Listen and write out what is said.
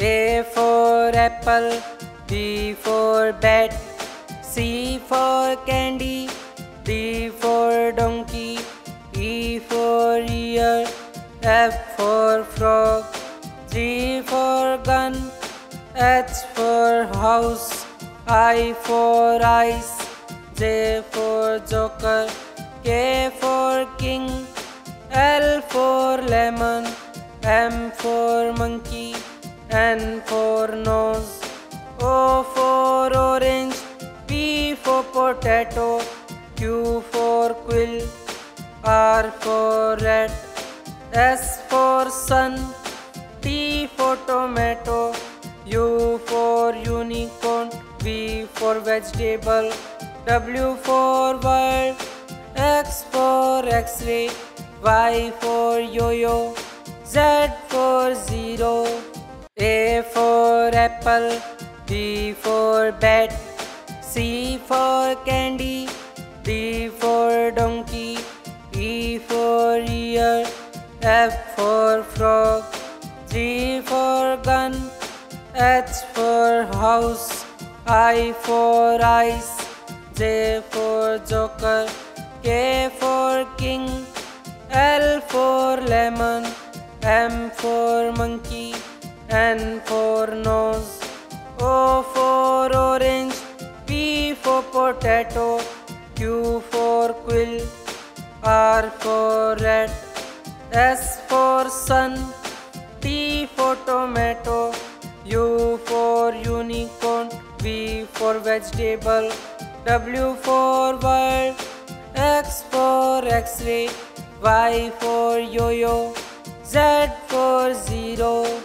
A for apple, B for bat, C for candy, D for donkey, E for ear, F for frog, G for gun, H for house, I for ice, J for joker, K for king, L for lemon, N for nose, O for orange, P for potato, Q for quill, R for rat, S for sun, T for tomato, U for unicorn, V for vegetable, W for world, X for X-ray, Y for yo-yo, Z for zero, for apple, B for bat, C for candy, D for donkey, E for ear, F for frog, G for gun, H for house, I for ice, J for joker, K for king, L for lemon, M for monkey, N for nose, O oh, for orange, P for potato, Q for quill, R for red, S for sun, T for tomato, U for unicorn, V for vegetable, W for world, X for X-ray, Y for yo-yo, Z for zero.